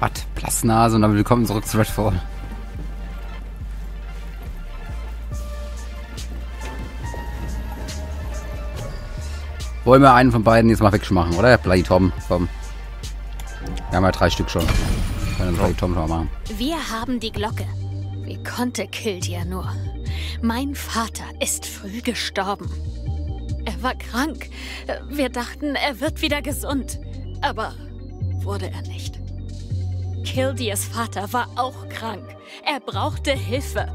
Was? Blassnase und dann willkommen zurück zu Redfall. Wollen wir einen von beiden jetzt mal wegschmachen, oder? Bloody Tom, komm. Wir haben ja drei Stück schon. Können Bloody Tom schon mal machen. Wir haben die Glocke. Wie konnte Kildir nur? Mein Vater ist früh gestorben. Er war krank. Wir dachten, er wird wieder gesund. Aber wurde er nicht. Kildirs Vater war auch krank. Er brauchte Hilfe.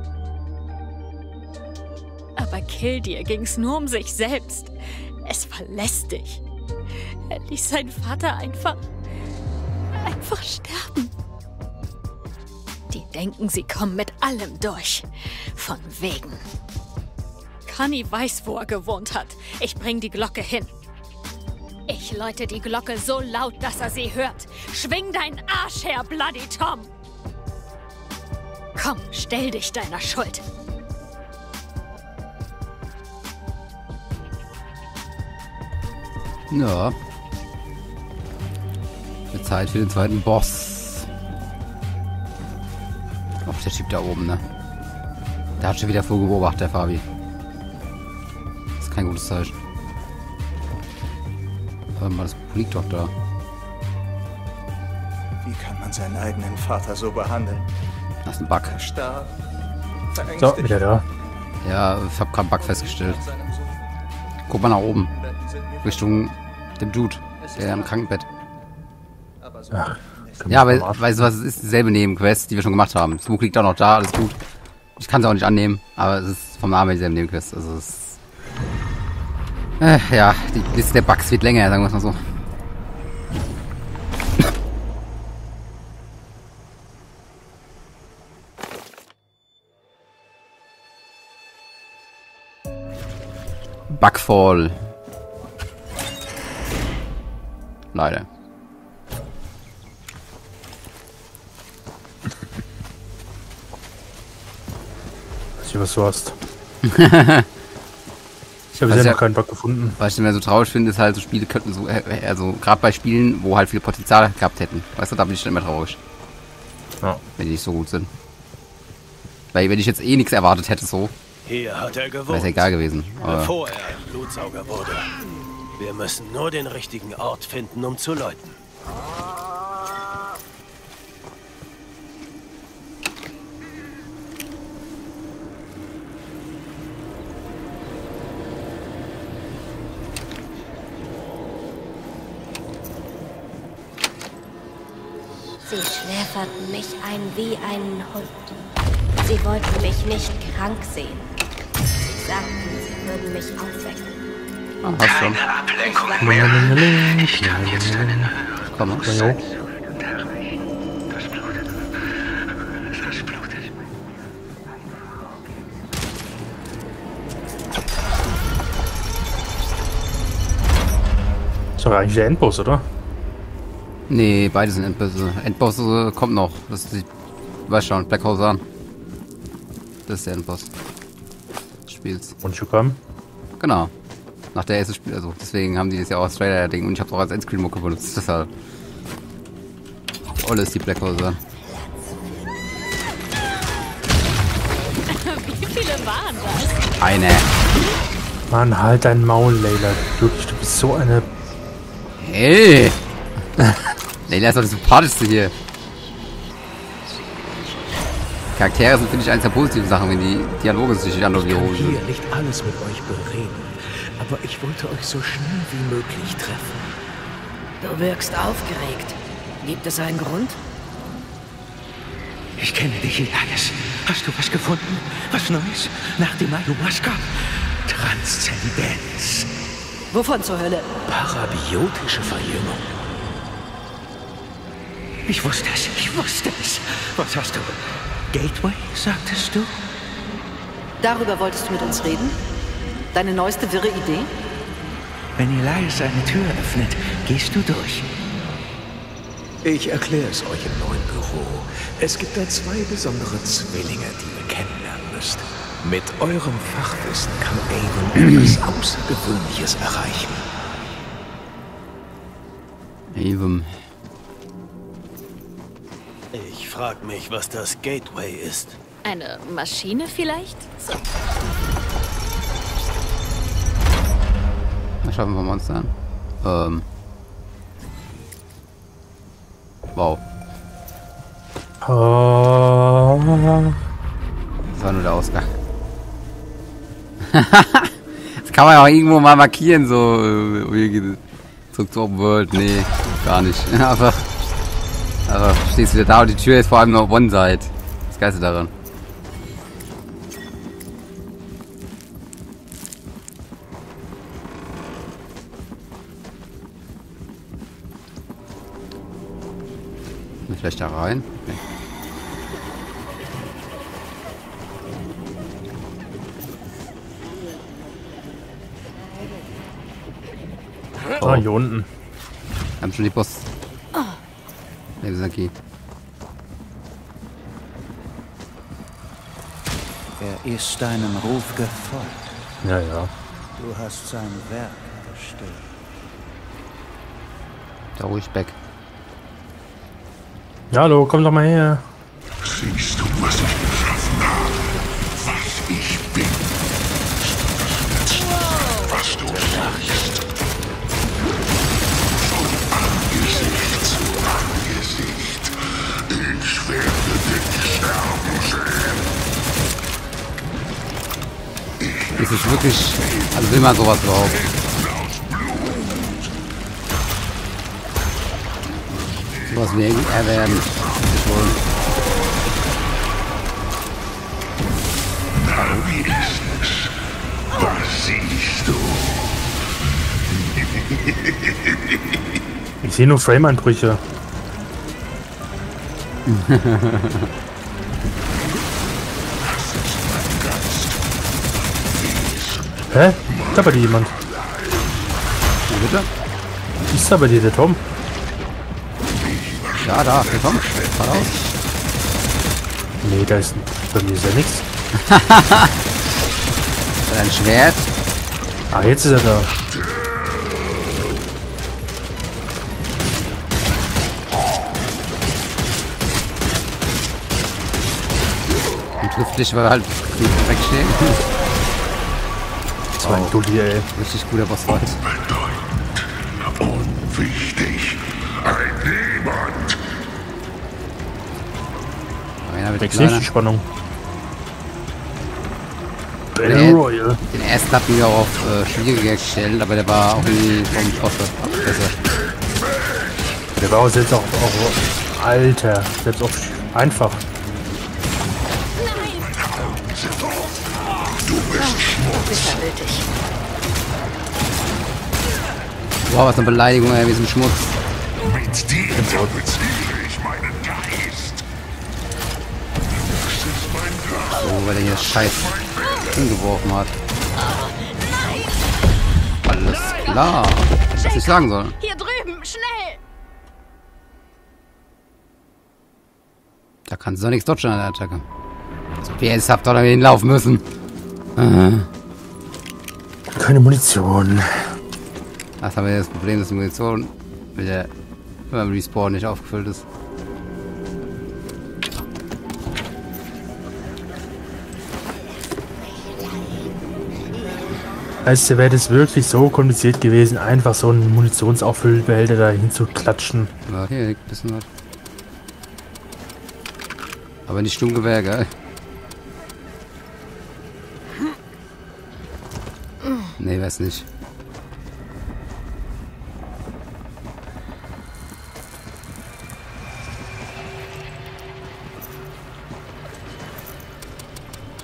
Aber Kildir ging's nur um sich selbst. Es war lästig. Er ließ seinen Vater einfach. einfach sterben. Die denken, sie kommen mit allem durch. Von wegen. Conny weiß, wo er gewohnt hat. Ich bring die Glocke hin. Ich läute die Glocke so laut, dass er sie hört. Schwing deinen Arsch her, Bloody Tom! Komm, stell dich deiner Schuld. Ja. Zeit für den zweiten Boss. Ach, der Typ da oben, ne? Der hat schon wieder vorbeobachtet, der Fabi. Das ist kein gutes Zeichen. Warte mal, das liegt doch da. Wie kann man seinen eigenen Vater so behandeln? Das ist ein Bug. Starb. So, wieder da. Ja, ich hab gerade einen Bug festgestellt. Guck mal nach oben. Richtung dem Dude, der im Krankenbett. Ach, komm, Ja, aber weißt du was, es ist dieselbe Nebenquest, die wir schon gemacht haben. Smoke liegt auch noch da, alles gut. Ich kann es auch nicht annehmen, aber es ist vom Namen dieselbe Nebenquest. Also es ist... Äh, ja, die Liste der Bugs wird länger, sagen wir es mal so. Bugfall. Leider. Weiß nicht, was du hast. ich habe Also bisher ja- noch keinen Bug gefunden. Was ich immer so traurig finde, ist halt so Spiele könnten so, äh, also gerade bei Spielen, wo halt viel Potenzial gehabt hätten. Weißt du, da bin ich dann immer traurig, Ja. wenn die nicht so gut sind. Weil wenn ich jetzt eh nichts erwartet hätte, so, Hier hat er wäre es gewohnt, egal gewesen. Aber bevor er ein Blutsauger wurde. Wir müssen nur den richtigen Ort finden, um zu läuten. Sie schläferten mich ein wie einen Hund. Sie wollten mich nicht krank sehen. Sie sagten, sie würden mich aufwecken. hast schon. Ablenkung Komm mal. Jo. Ist doch eigentlich der Endboss, oder? Nee, beide sind Endbosse. Endbosse kommt noch. Das ist die, weißt schon, Black Hole an. Das ist der Endboss. Des Spiels. Und Shukam. Genau. Nach der ersten Spiel, also deswegen haben die das ja auch als Trailer-Ding und ich hab's auch als Endscreen-Mucke benutzt. Deshalb. Olle ist die Black Hole an. Wie viele waren das? Eine. Mann, halt dein Maul, Layla. Wirklich, du bist so eine... Hey! Leila ist doch die sympathischste hier. Charaktere sind, finde ich, eines der positiven Sachen, wenn die Dialoge sich nicht an die Ich kann hier sind. nicht alles mit euch bereden, aber ich wollte euch so schnell wie möglich treffen. Du wirkst aufgeregt. Gibt es einen Grund? Ich kenne dich, Elias. Hast du was gefunden? Was Neues? Nach dem Ayahuasca? Transzendenz. Wovon zur Hölle? Parabiotische Verjüngung. Ich wusste es, ich wusste es. Was hast du? Gateway, sagtest du? Darüber wolltest du mit uns reden? Deine neueste wirre Idee? Wenn Elias eine Tür öffnet, gehst du durch. Ich erkläre es euch im neuen Büro. Es gibt da zwei besondere Zwillinge, die ihr kennenlernen müsst. Mit eurem Fachwissen kann Avon etwas Außergewöhnliches erreichen. Eben. Ich frag mich, was das Gateway ist. Eine Maschine vielleicht? So. Was schaffen wir Monster an? Ähm. Wow. Oh. Das war nur der Ausgang. das kann man ja auch irgendwo mal markieren, so. äh, Zurück zur Open World. Nee, gar nicht. Einfach. Aber stehst wieder da und die Tür ist vor allem nur One-Side. Das Geilste daran. Vielleicht da rein? Nee. Ah, hier unten. Wir haben schon die Boss. Nebensaki. Er ist deinem Ruf gefolgt. Ja, ja. Du hast sein Werk verstört. Da ruhig weg. Ja, hallo, komm doch mal her. Siehst Ist wirklich. Also will man sowas überhaupt? Sowas will er werden. Schon. Na, wie ist es? Was siehst du? Ich sehe nur Frame-Einbrüche. Hä? Ist da bei dir jemand? Wo bitte? Ist da bei dir der Tom? Ja, da. Hier komm. Fahr aus. Nee, da ist bei mir ist ja nichts. Ein Schwert. Ah, jetzt ist er da. Und trifft dich, weil wir halt wegstehen. Das war ein Dulli, ey. Richtig guter Bossfight. Bedeutend. Unwichtig. Ein Niemand. Einer nicht kleiner. die Spannung. Battle Royale. Den ersten hatten wir auch auf äh, schwieriger gestellt, aber der war auch nie vom Posse. Besser. Der war auch selbst auch, auch Alter, selbst auch einfach. Wow, was eine Beleidigung, ey, wie so ein Schmutz. Mit dir tapeziere ich meinen Geist. So, weil er hier Scheiß hingeworfen hat. Alles klar. Was ich sagen soll. Hier drüben, schnell! Da kannst du doch nichts dodgen an der Attacke. So, PS habt ihr da hinlaufen müssen. Äh, Keine Munition. Das haben wir das Problem, dass die Munition mit der beim Respawn nicht aufgefüllt ist. Heißt, wäre das wirklich so kompliziert gewesen, einfach so einen Munitionsauffüllbehälter da hinzuklatschen? Ja, hier liegt ein bisschen was. Aber nicht Sturmgewehr, gell? Nee, weiß nicht.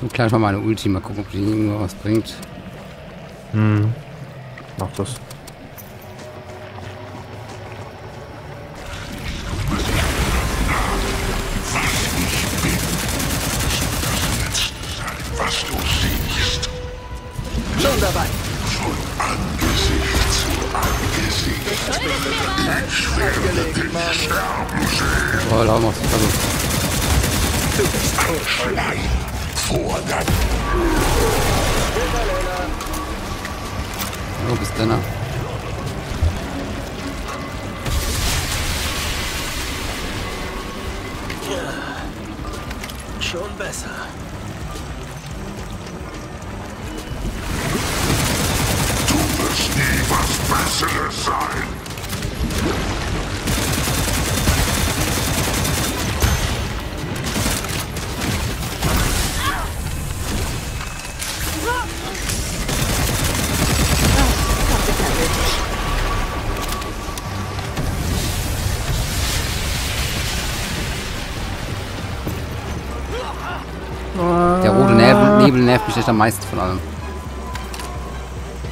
So, gleich mal meine Ulti, mal gucken, ob die irgendwo was bringt. Hm. Mach das. Was du siehst. Schon dabei. Von Angesicht zu Angesicht. Ich werde dich sterben sehen. Oh, da haben wir also, Schleim vor deinem Wo bist du denn? Schon besser. Du wirst nie was Besseres sein. Nebel, nervt mich echt am meisten von allem.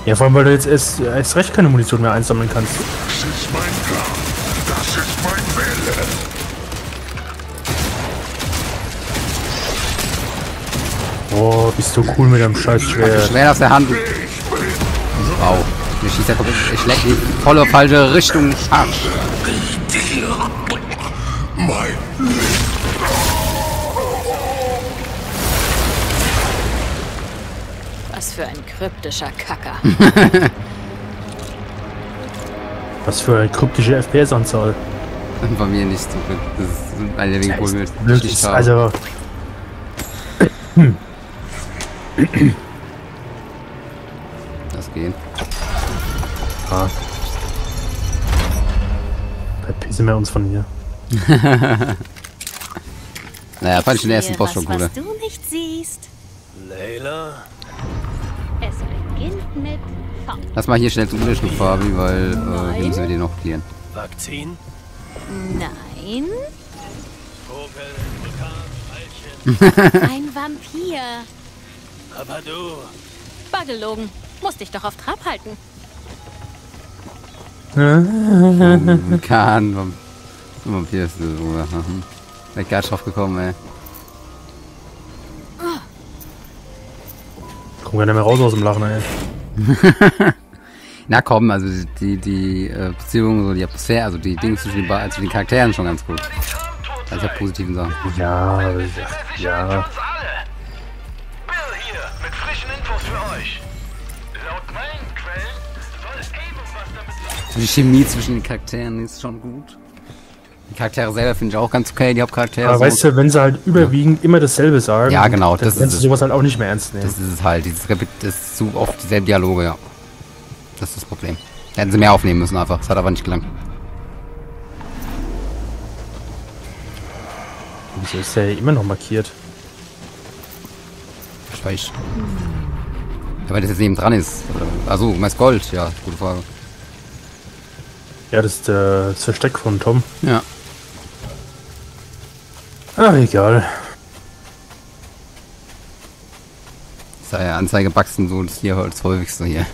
Ja, vor allem, weil du jetzt erst, erst recht keine Munition mehr einsammeln kannst. Das ist mein Plan. Das ist mein Wille. Oh, bist du cool mit deinem scheiß Schwert. Schwer aus der Hand. Wow. Mir schießt er komplett. Ich leck die volle falsche Richtung ab. Mein Was für ein kryptischer Kacker. Was für eine kryptische FPS-Anzahl. Bei mir nicht so gut. Das ist eine die ich Wirklich, also, Das geht. ah. Verpissen wir uns von hier. Naja, fand ich den ersten Boss schon cooler. Was du nicht siehst. Layla? Mit V. Lass mal hier schnell zum Unterschlupf, Fabi, weil äh, hier müssen wir den noch klären. Vakzin? Nein, Vogel, Vulkan, ein Vampir. Aber du, Baggelogen. Musst dich doch auf Trab halten. Kahn, Vamp Vampir ist das, oder? Mhm. Wäre ich gar nicht drauf gekommen, ey. Komm gar nicht mehr raus aus dem Lachen, ey. Na komm, also die, die, die äh, Beziehung, so die Atmosphäre, also die Dinge zwischen den, also den Charakteren schon ganz gut. Also ja positiven Sachen. Ja, ja, ja. Bill hier, mit frischen Infos für euch. Laut meinen Quellen soll Avon was damit zu tun die Chemie zwischen den Charakteren ist schon gut. Die Charaktere selber finde ich auch ganz okay, die Hauptcharaktere. Aber so. weißt du, wenn sie halt überwiegend immer dasselbe sagen, Ja, genau, dann das kannst du sowas halt auch nicht mehr ernst nehmen. Das ist es halt. Dieses das ist zu oft dieselben Dialoge, ja. Das ist das Problem. Da hätten sie mehr aufnehmen müssen einfach. Das hat aber nicht gelangt. Wieso ist der immer noch markiert? Ich weiß. Ja, weil das jetzt neben dran ist. Also, meist Gold, ja, gute Frage. Ja, das ist äh, das Versteck von Tom. Ja. Ach, egal. Ist ja Anzeige Buxton so das hier das häufigste hier.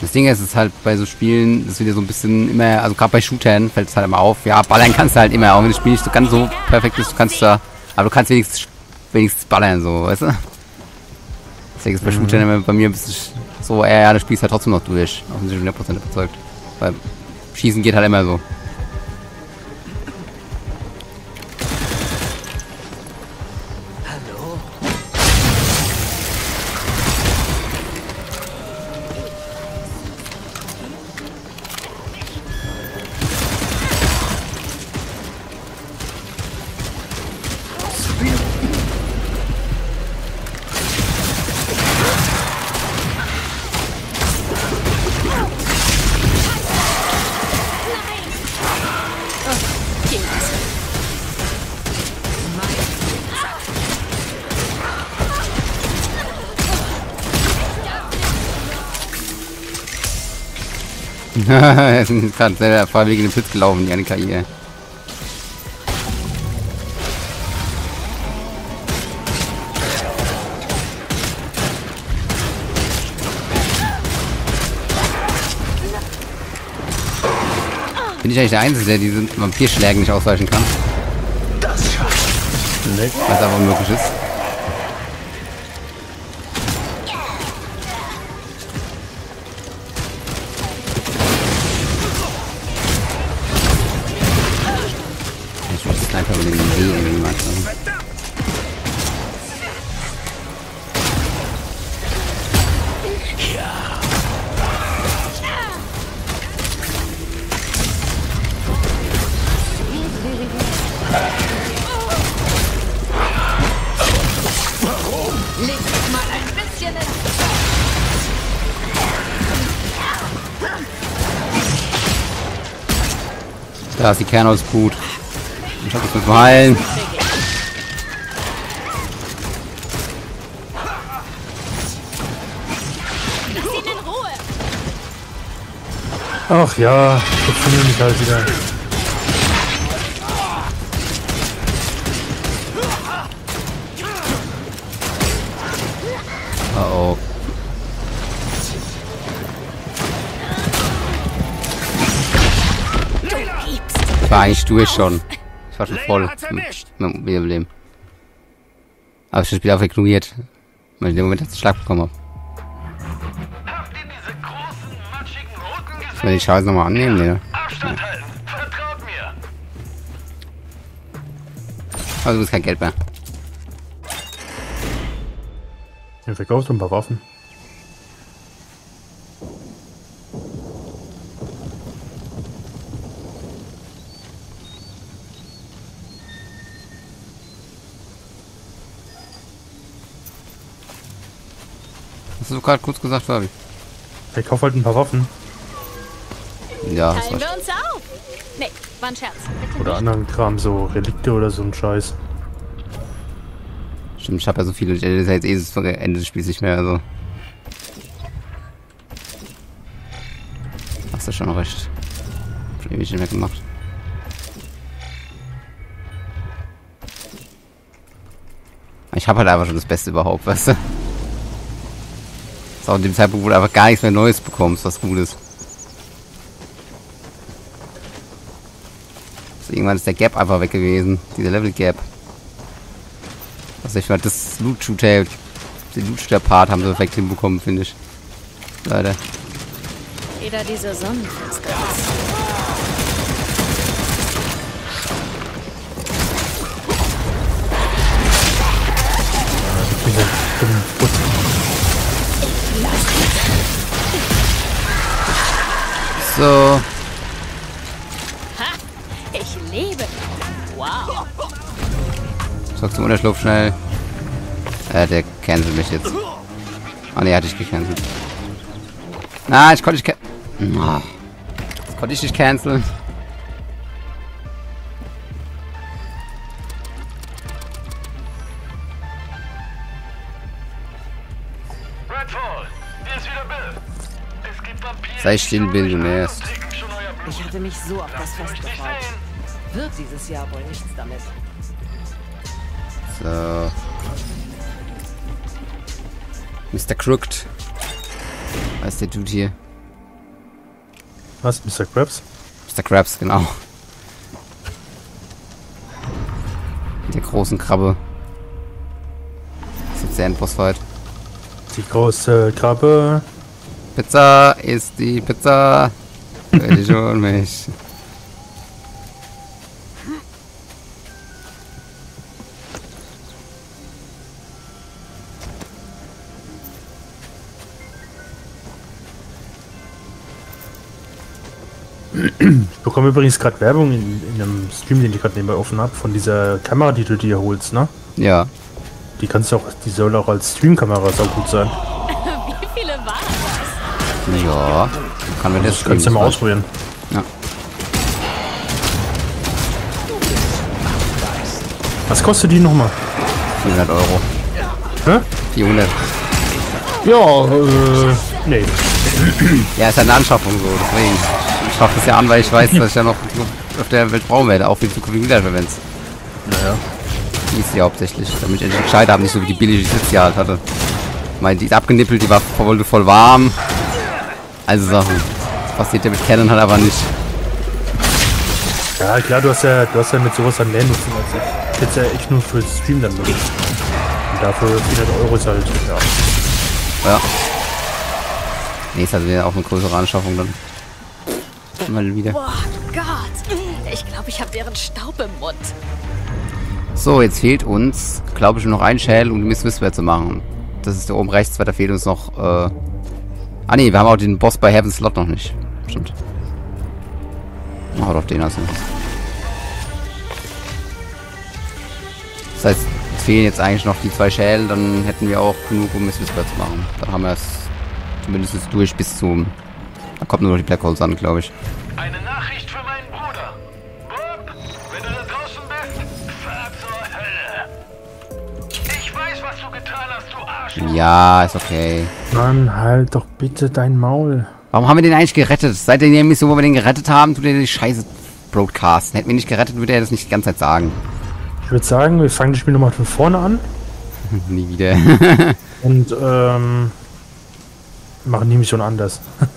Das Ding ist, es ist halt bei so Spielen, das ist wieder so ein bisschen immer, also gerade bei Shootern fällt es halt immer auf, ja, ballern kannst du halt immer, auch wenn das Spiel nicht so ganz so perfekt ist, du kannst da, aber du kannst wenigstens, wenigstens ballern, so, weißt du? Deswegen ist bei Shootern immer bei mir ein bisschen so, ja, ja, das Spiel ist halt trotzdem noch durch, auch wenn ich 100% überzeugt. Weil Schießen geht halt immer so. Er ist gerade selber freiwillig in den Pit gelaufen, die eine KI. Bin ich eigentlich der Einzige, der diesen Vampirschlägen nicht ausweichen kann? Was aber unmöglich ist. Da ist die Kernholzbrut. Ich hab das mit heilen. Ach ja, jetzt finde mich halt wieder. War eigentlich durch schon. Ich war schon voll. Erwischt. Mit dem Wiederbeleben. Aber ich das Spiel auch ignoriert. Weil ich in dem Moment den Schlag bekommen hab. Habt ihr diese großen, matschigen Roten Soll ich gesehen? die Scheiße nochmal annehmen? Nee. ne? Abstand halten. Vertraut mir. Also ist kein Geld mehr. Ihr verkauft ein paar Waffen. Hast du gerade kurz gesagt, Fabi? Verkauf halt ein paar Waffen. Ja, das Teilen wir uns auf. Nee, war ein Scherz. Bitte Oder nicht. anderen Kram, so Relikte oder so ein Scheiß. Stimmt, ich habe ja so viele. Das ist ja jetzt eh das Ende des Spiels nicht mehr, also. Hast du schon recht. Schon ewig nicht mehr gemacht. Ich habe halt einfach schon das Beste überhaupt, weißt du? Ist auch in dem Zeitpunkt, wo du einfach gar nichts mehr Neues bekommst, was gut ist. Also irgendwann ist der Gap einfach weg gewesen. Dieser Level Gap. Also ich meine, das Loot Shooter, den Loot Shooter Part haben sie perfekt hinbekommen, finde ich. Leider. Jeder dieser Sonnenfinsternis. Diese dummen So. Ha! Ich lebe. Wow. Zurück zum Unterschlupf schnell. Äh, der cancelt mich jetzt. Ah ne, er hat dich gecancelt. Na, ich konnte nicht can Ah. Das konnte ich nicht canceln. Redfall, hier ist wieder Bill. Sei still, Bill, du nervst. Ich hatte mich so auf das Fest gefreut. Wird dieses Jahr wohl nichts damit. So. Mr. Crooked. Was ist der Dude hier? Was, Mr. Krabs? Mr. Krabs, genau. Mit der großen Krabbe. Das ist jetzt der Endbossfight. Die große Krabbe. Pizza ist die Pizza. Bitte schon mich. Ich bekomme übrigens gerade Werbung in, in einem Stream, den ich gerade nebenbei offen habe, von dieser Kamera, die du dir holst, ne? Ja. Die kannst du auch, die soll auch als Streamkamera sau gut sein. Ja. Kann man das Kannst du mal ausprobieren. Ja. Was kostet die nochmal? 400 Euro. Hä? 400. Ja, äh, nee. Ja, ist ja eine Anschaffung so, deswegen. Ich schaffe das ja an, weil ich weiß, dass ich ja noch auf der Welt brauchen werde, auch für die zukünftigen Wiederverwendens. Naja. Die ist ja hauptsächlich, damit ich endlich gescheit habe, nicht so wie die billige, die ich letztes Jahr halt hatte. Ich meine, die ist abgenippelt, die war voll, voll warm. Also Sachen. Das passiert ja mit Canon halt aber nicht. Ja, klar, du hast ja, du hast ja mit sowas dann mehr Nutzen als ich. Ich hätte ja echt nur für Stream dann benutzt. Und dafür 400 Euro ist halt, ja. Ja. Nee, ist halt wieder auch eine größere Anschaffung dann. Mal wieder. Boah, Gott. Ich glaube, ich habe deren Staub im Mund. So, jetzt fehlt uns, glaube ich, nur noch ein Schädel, um die Miss Whisper zu machen. Das ist da oben rechts, weil da fehlt uns noch, äh... Ah ne, wir haben auch den Boss bei Heaven's Slot noch nicht. Stimmt. Machen wir doch den als. Das heißt, es fehlen jetzt eigentlich noch die zwei Schälen, dann hätten wir auch genug, um Miss Whisper zu machen. Dann haben wir es zumindest durch bis zum... Da kommt nur noch die Black Holes an, glaube ich. Eine Nachricht für meinen Bruder. Bob, wenn du da draußen bist, fahr zur Hölle. Ich weiß, was du getan hast, du Arsch. Ja, ist okay. Mann, halt doch bitte dein Maul. Warum haben wir den eigentlich gerettet? Seit der Mission, wo wir den gerettet haben, tut er die Scheiße broadcasten. Hätten wir nicht gerettet, würde er das nicht die ganze Zeit sagen. Ich würde sagen, wir fangen das Spiel nochmal von vorne an Nie wieder. und ähm, machen die Mission anders.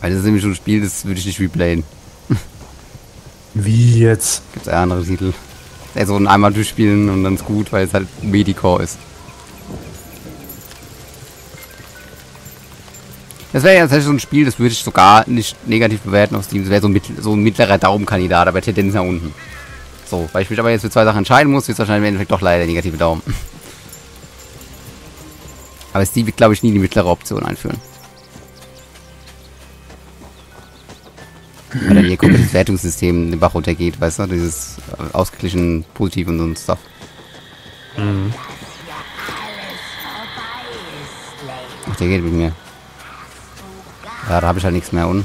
Weil das ist nämlich schon ein Spiel, das würde ich nicht replayen. Wie jetzt? Gibt es andere Titel. Also ein einmal durchspielen und dann ist gut, weil es halt Medicore ist. Das wäre ja tatsächlich so ein Spiel, das würde ich sogar nicht negativ bewerten auf Steam. Das wäre so, so ein mittlerer Daumenkandidat, aber Tendenz nach unten. So, weil ich mich aber jetzt für zwei Sachen entscheiden muss, wird es wahrscheinlich im Endeffekt doch leider negative Daumen. Aber Steam wird, glaube ich, nie die mittlere Option einführen. Weil dann ihr komplettes Wertungssystem den Bach runtergeht, weißt du? Dieses äh, ausgeglichen Positiv und so ein Stuff. Ach, der geht mit mir. Ja, da habe ich halt nichts mehr unten.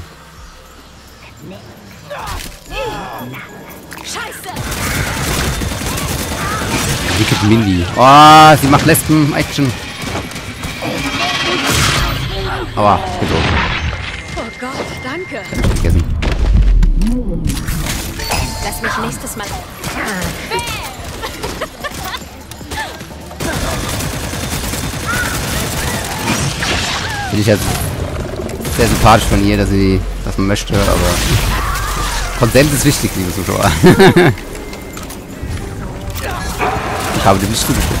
Wicked Mindy. Oh, sie macht Lesben-Action. Aua, ich bin tot. Oh Gott, danke. Vergessen. Lass mich nächstes Mal. Finde ich jetzt sehr sympathisch von ihr, dass sie das möchte, aber Konsens ist wichtig, liebe Zuschauer. ich habe dem nicht zugestimmt.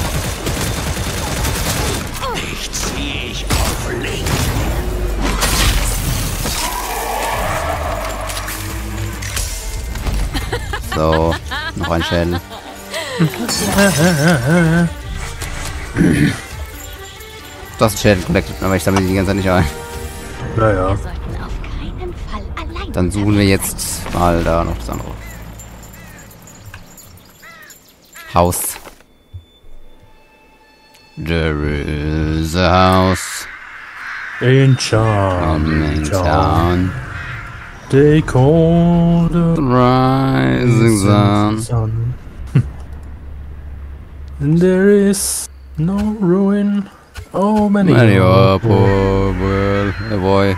So, noch ein Schädel. Du hast einen Schädel collected, aber ich sammle die die ganze Zeit nicht ein. Naja. Dann suchen wir jetzt mal da noch das andere. Haus. There is a house In Charm. in town. They call the Rising sun. sun. And there is no ruin. Oh, many. Many are are poor, well, a boy.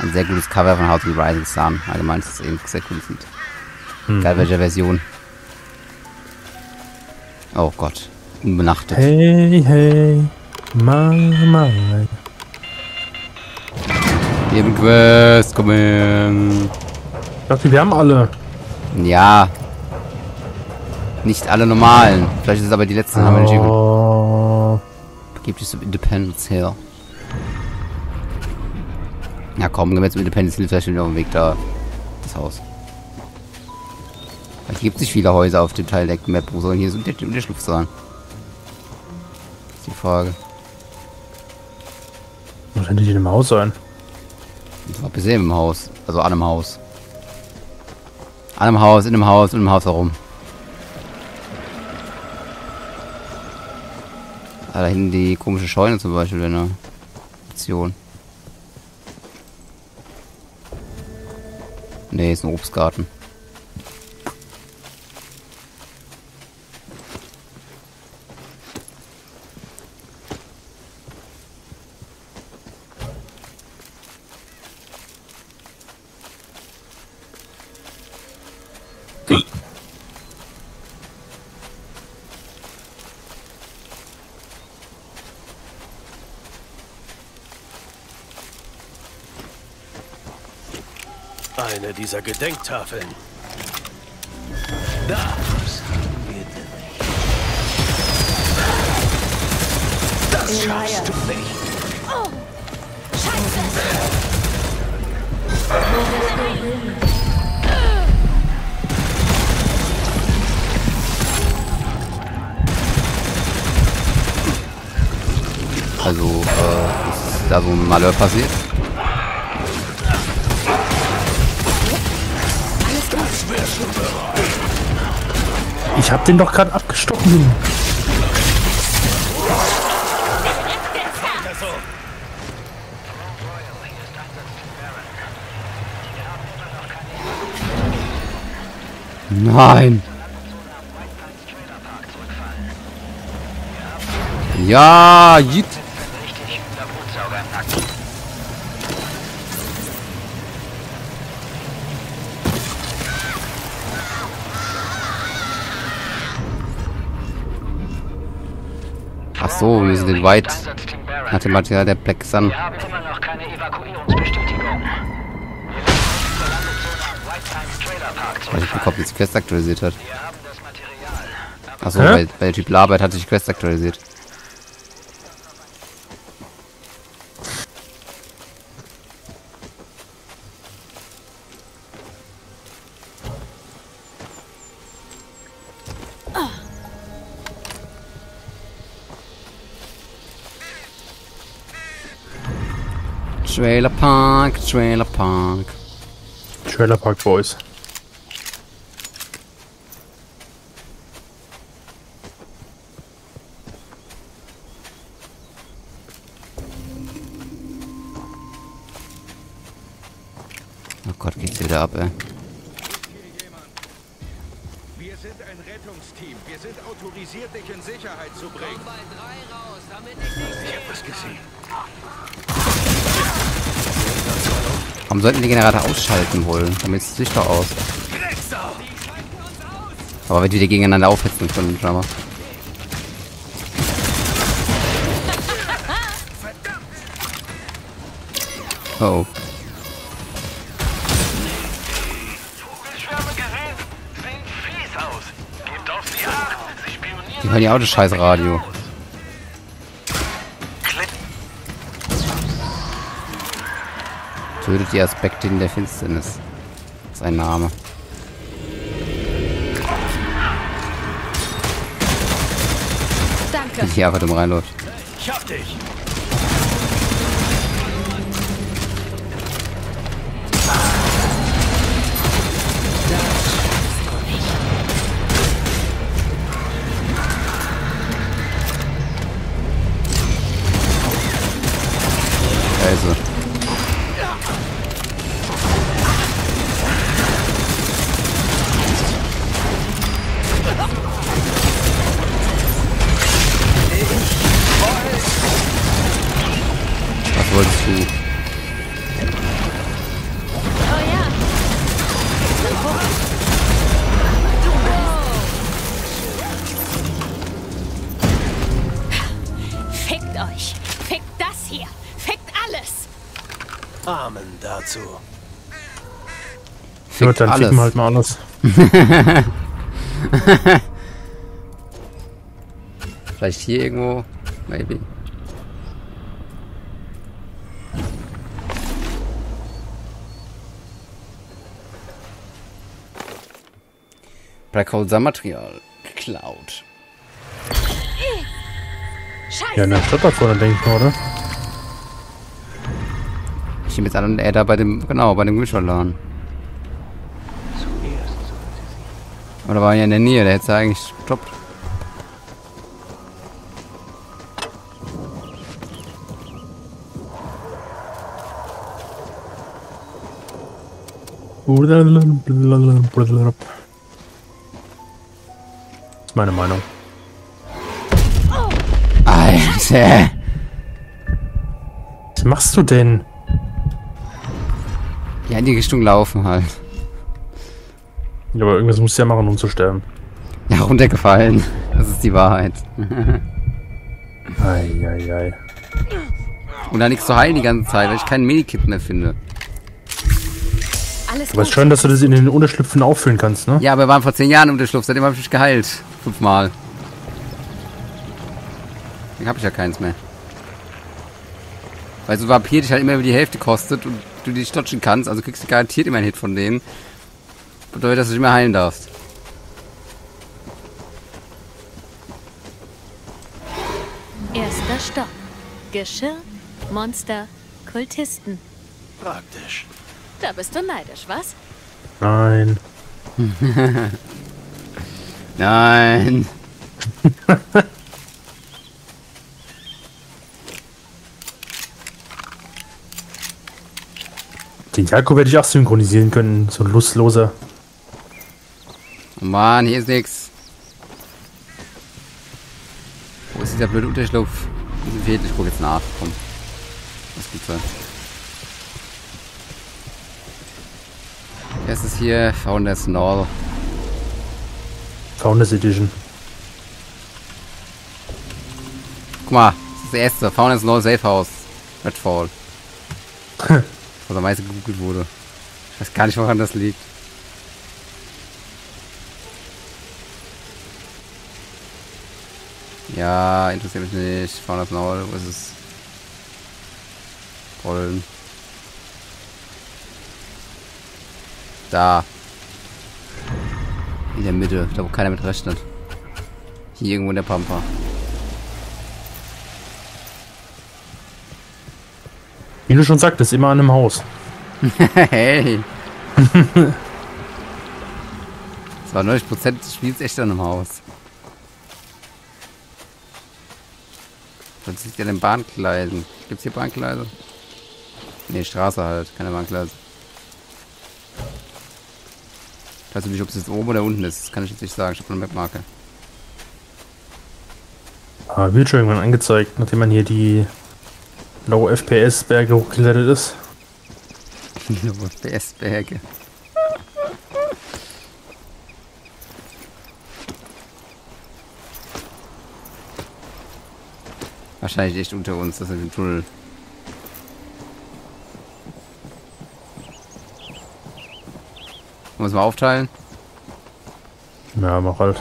Ein sehr gutes Cover von How to Rising Sun. Allgemein ist es eben sehr cooles Lied. Geil, welche Version. Oh Gott. Unbenachtet. Hey, hey, my, my. Eben Quest, komm hin. Ich dachte, wir haben alle. Ja. Nicht alle normalen. Vielleicht ist es aber die letzten, haben wir nicht. Oh, Gibt es zum Independence Hill. Ja komm, gehen wir zum Independence Hill, vielleicht schon auf dem Weg da. Das Haus. Hier gibt es nicht viele Häuser auf dem Teil der Map, wo sollen hier so der, der Schluft sein? Das ist die Frage. muss nicht in dem Haus sein. Das war bisher im Haus. Also an einem Haus. An einem Haus, in einem Haus, in einem Haus herum. Ah, da hinten die komische Scheune zum Beispiel, wäre eine Option. Nee, ist ein Obstgarten. Eine dieser Gedenktafeln. Da. Das schaffst du nicht. Also, äh, ist da so ein Malheur passiert? Ich hab den doch gerade abgestochen. Nein. Ja, jit. So, wir sind in White. Nach dem Material der Black Sun. Wir haben immer noch keine Evakuierungsbestätigung. Wir werden uns zur Landezone am White Pines Trailer Park Weil ich zurückfahren. bekomme, jetzt die Quest aktualisiert hat. Achso, weil, weil der Typ labert, hat sich die Quest aktualisiert. Trailer Park, Trailer Park. Trailer Park Boys. Warum sollten die Generator ausschalten wollen? Damit sieht sich doch aus. Aber wenn die die gegeneinander aufhetzen können, schau mal. Oh. Die hören ja auch das scheiß Radio. Tötet die Aspekte in der Finsternis. Sein Name. Danke. Die hier einfach dumm reinläuft. Ich hab dich. Gut, Fickt dann alles. ficken wir halt mal alles. Vielleicht hier irgendwo? Maybe. Black Hole Sammaterial geklaut. Ja, in der Stadt da vorne, denke ich mal, oder? Ich nehme jetzt an, er da bei dem, genau, bei dem Oder war er ja in der Nähe, der hätte es ja eigentlich gestoppt. ist meine Meinung. Alter! Was machst du denn? Ja, in die Richtung laufen halt. Ja, aber irgendwas musst du ja machen, um zu sterben. Ja, runtergefallen. Das ist die Wahrheit. Eieiei. Und da nichts zu heilen die ganze Zeit, weil ich keinen Medikit mehr finde. Alles Aber es ist schön, dass du das in den Unterschlüpfen auffüllen kannst, ne? Ja, aber wir waren vor zehn Jahren im Schluff, seitdem habe ich mich geheilt. Fünfmal. Dann habe ich ja keins mehr. Weil so Vampir dich halt immer über die Hälfte kostet und du die stotchen kannst, also kriegst du garantiert immer einen Hit von denen. Bedeutet, dass du dich immer heilen darfst. Erster Stock. Geschirr, Monster, Kultisten. Praktisch. Da bist du neidisch, was? Nein. Nein. Den Jakob hätte ich auch synchronisieren können, so ein lustloser. Mann, hier ist nix. Wo ist dieser blöde Unterschlupf? Ich guck jetzt nach. Komm. Das gut sein. Erstes hier, Founders Null. Founders Edition. Guck mal, das ist das erste. Founders Null Safe House. Redfall. Was am meisten gegoogelt wurde. Ich weiß gar nicht, woran das liegt. Ja, interessiert mich nicht. Founders Null, wo ist es? Rollen. Da. In der Mitte, da wo keiner mit rechnet. Hier irgendwo in der Pampa. Wie du schon sagtest, immer an einem Haus. hey. Das war 90% des Spiels echt an einem Haus. Was liegt an den Bahngleisen? Gibt's hier Bahngleise? Ne, Straße halt, keine Bahngleise. Ich weiß nicht, ob es jetzt oben oder unten ist. Das kann ich jetzt nicht sagen. Ich habe eine Mapmarke. Ah, wird schon irgendwann angezeigt, nachdem man hier die Low FPS Berge hochgeklettert ist. Low FPS Berge. Wahrscheinlich echt unter uns, das ist im Tunnel. Muss mal aufteilen? Ja, mach halt.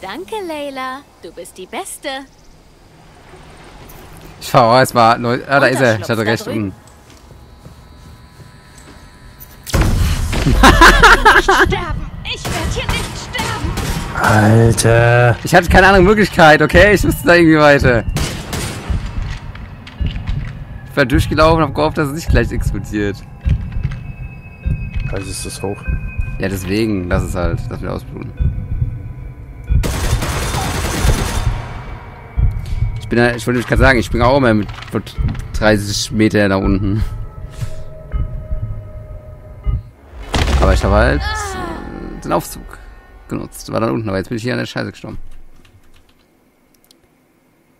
Danke, Layla. Du bist die Beste. Ich fahre erstmal neu. Ah, da ist er. Ich hatte recht. Mm. sterben. Alter. Ich hatte keine andere Möglichkeit, okay? Ich musste da irgendwie weiter. Ich war durchgelaufen und hab gehofft, dass es nicht gleich explodiert. Also ist das hoch. Ja, deswegen, lass es halt, lass wir ausbluten. Ich bin ja, ich wollte gerade sagen, ich springe auch immer mit 30 Meter nach unten. Aber ich habe halt äh, den Aufzug genutzt. War dann unten, aber jetzt bin ich hier an der Scheiße gestorben.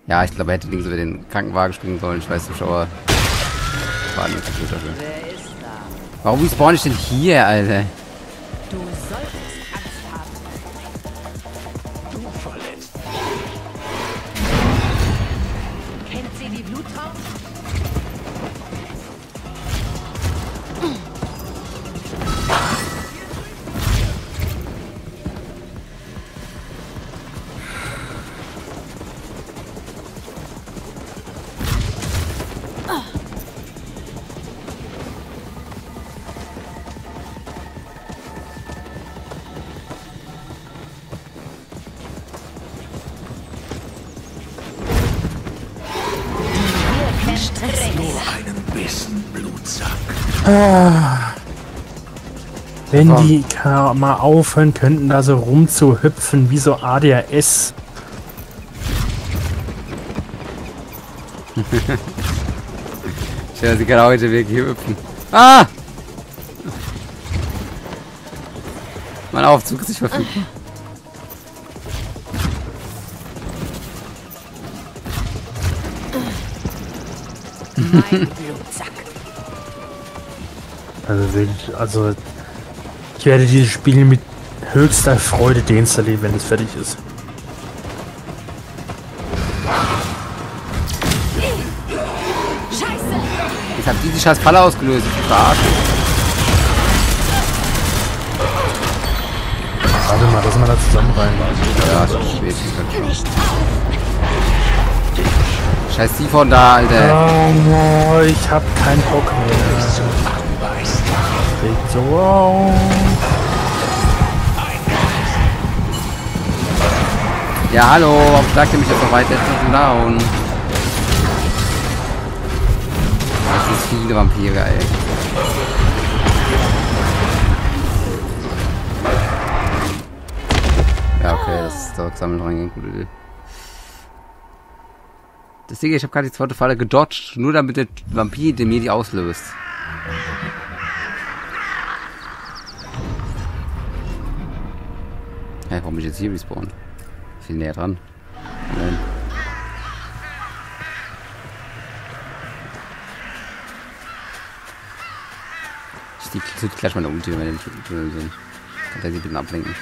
Ja, ich glaube, er hätte links über den Krankenwagen springen sollen. Ich weiß, Zuschauer waren nicht so gut dafür. Warum spawn ich denn hier, Alter? Du solltest Die mal aufhören könnten, da so rumzuhüpfen wie so ADHS. Ich höre, sie kann heute wirklich hier hüpfen. Ah! Mein Aufzug ist nicht verfügbar. Mein Blutsack. Also wirklich, also ich werde dieses Spiel mit höchster Freude deinstallieren, wenn es fertig ist. Scheiße. Jetzt hat die die scheiß Falle ausgelöst. Ich bin verarscht. Warte mal, lass mal da zusammen rein. Ja, ist auch spät. Ich kann schon. Scheiß die von da, Alter. Oh, ich hab keinen Bock mehr. So auf. Ja, hallo. Warum schlagt ihr mich jetzt noch weiter? Jetzt ist down. Das sind viele Vampire, ey. Ja, okay, das ist da sammeln reingehen. Gute Idee. Das Ding, ist, ich habe gerade die zweite Falle gedodged, nur damit der Vampir den mir die auslöst. Hä, warum bin ich jetzt hier respawn? Viel näher dran. Nein. Ich die tut gleich meine Ulti, wenn den Tunnel sind. Kann der sie bitte ablenken.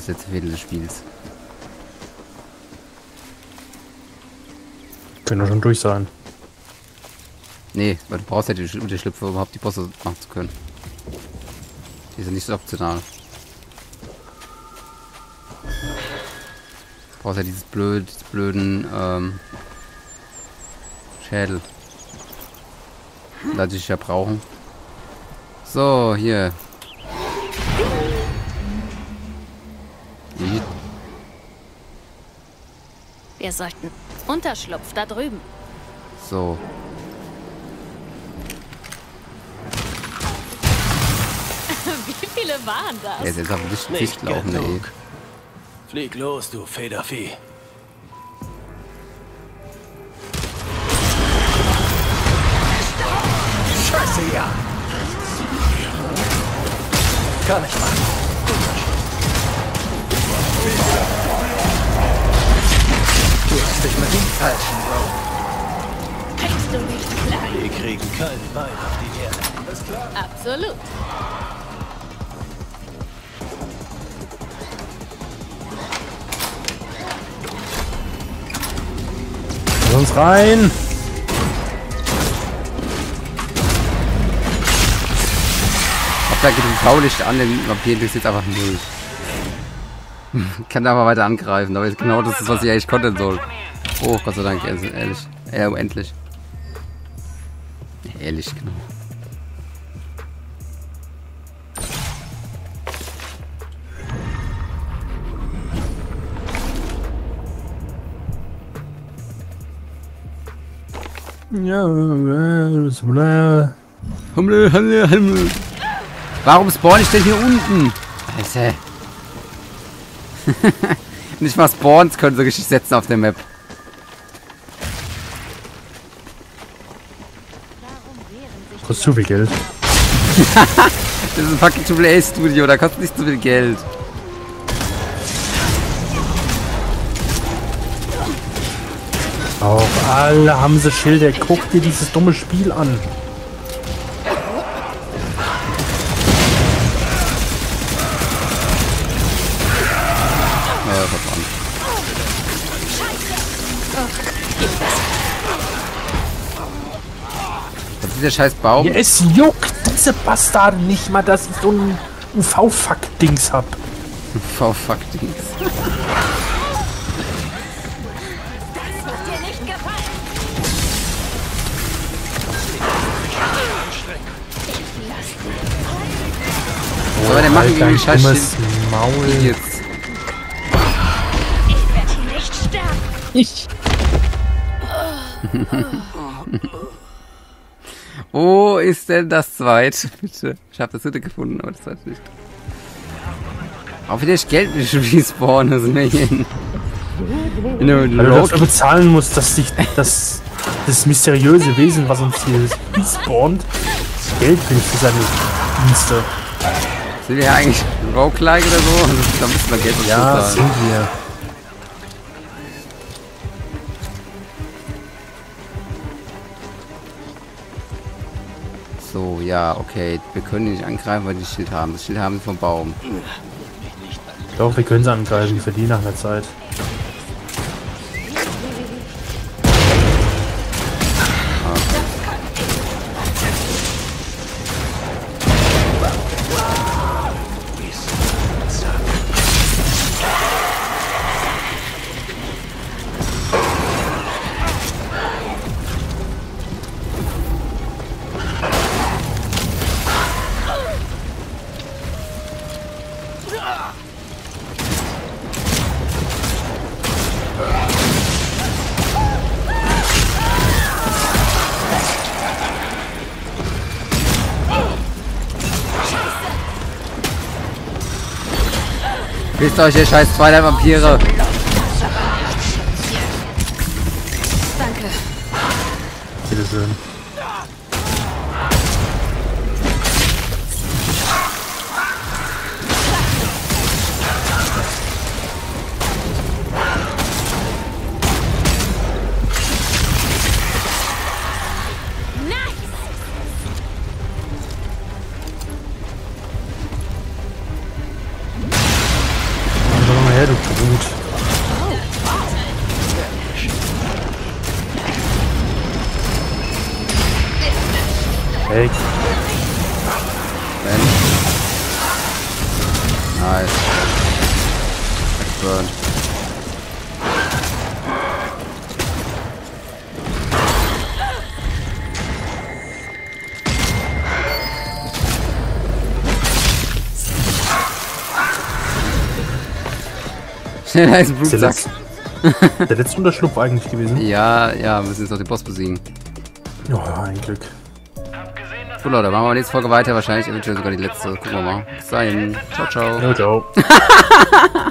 Das jetzt Viertel des Spiels. Können wir schon durch sein. Nee, weil du brauchst ja die Schl- die Schlüpfe, um überhaupt die Bosse machen zu können. Die sind nicht so optional. Du brauchst ja dieses blöd, dieses blöden ähm, Schädel. Lass ich ja brauchen. So, hier. Sollten. Unterschlupf da drüben. So. Wie viele waren das? Er ist jetzt auf Licht, Nicht laufen, ey. genug. Flieg los, du Federvieh. Scheiße, ja. Gar nicht mal. Hast dich mit dem Falschen, Bro. Kriegst du nicht klein? Wir kriegen kein Bein auf die Erde. Alles klar? Absolut. Lass uns rein! Hauptsache geht ein Blaulicht an, den Vampir interessiert einfach null. Kann aber weiter angreifen, aber ist genau das, ist, was ich eigentlich kontern soll. Oh, Gott sei Dank, also ehrlich. Ja, endlich. Ehrlich, genau. Ja, äh. Warum spawn ich denn hier unten? Alter. Nicht mal Spawns können so richtig setzen auf der Map. Kostet zu viel Geld. Das ist ein fucking AAA-Studio, da kostet nicht so viel Geld. Auch alle haben sie Schilder. Guck dir dieses dumme Spiel an. Der scheiß Baum? Ja, es juckt diese Bastarde nicht mal, dass ich so ein UV-Fuck-Dings hab. V-Fuck-Dings. Dir nicht gefallen. So, aber der macht irgendwie scheiß. Maul. Jetzt. Ich werde hier nicht sterben. Ich. Wo ist denn das zweite? Bitte. Ich habe das dritte gefunden, aber das zweite nicht. Auch wieder Geld nicht respawnen, das einer Weil du dafür bezahlen musst, dass sich das, das mysteriöse Wesen, was uns hier spawnt, Geld bringt für seine Dienste. Sind wir eigentlich Roguelike oder so? Also, Da müssen wir Geld Ja, sind wir. So, ja, okay. Wir können nicht angreifen, weil die Schild haben. Das Schild haben sie vom Baum. Doch, wir können sie angreifen für die nach einer Zeit. Wisst euch, ihr scheiß Twilight Vampire. Hey, Ben. Nice. Burn. Schneller als ein Blutsack. letzte, der letzte Unterschlupf eigentlich gewesen? Ja, ja, wir müssen jetzt noch den Boss besiegen. Ja, ein Glück. So Leute, machen wir nächste Folge weiter, wahrscheinlich eventuell sogar die letzte. Gucken wir mal. Bis dahin. Ciao, ciao. Ja, ciao.